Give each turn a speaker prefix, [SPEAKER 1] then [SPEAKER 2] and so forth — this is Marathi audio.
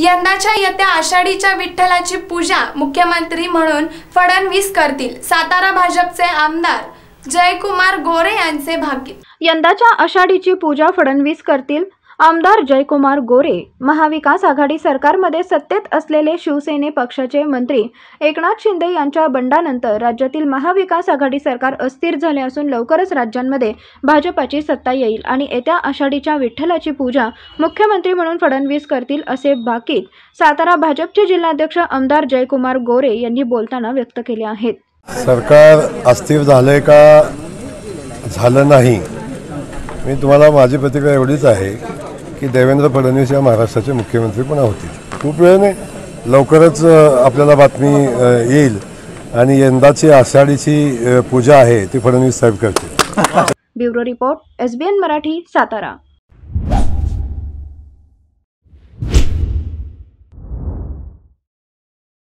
[SPEAKER 1] यंदाच्या येत्या आषाढीच्या विठ्ठलाची पूजा मुख्यमंत्री म्हणून फडणवीस करतील. सातारा भाजपचे आमदार जयकुमार गोरे यांचे भाकीत
[SPEAKER 2] यंदाच्या आषाढीची पूजा फडणवीस करतील. आमदार जयकुमार गोरे महाविकास आघाडी सरकारमध्ये सत्तेत असलेले शिवसेने पक्षाचे मंत्री एकनाथ शिंदे यांच्या बंडानंतर राज्यातील महाविकास आघाडी सरकार अस्थिर झाले असून लवकरच राज्यांमध्ये भाजपाची सत्ता येईल आणि येत्या आषाढीच्या विठ्ठलाची पूजा मुख्यमंत्री म्हणून फडणवीस करतील असे बाकीत सातारा भाजपचे जिल्हाध्यक्ष आमदार जयकुमार गोरे यांनी बोलताना व्यक्त केले आहेत.
[SPEAKER 3] सरकार अस्थिर झाले का? झालं नाही. मी तुम्हाला माझी प्रतिक्रिया एवढीच आहे की देवेंद्र फडणवीस या महाराष्ट्राचे मुख्यमंत्री पण होतील खूप वेळेने लवकरच आपल्याला बातमी येईल. आणि यंदाची आषाढीची पूजा आहे ती फडणवीस साहेब करतील.
[SPEAKER 2] Bureau report SBN Marathi Satara.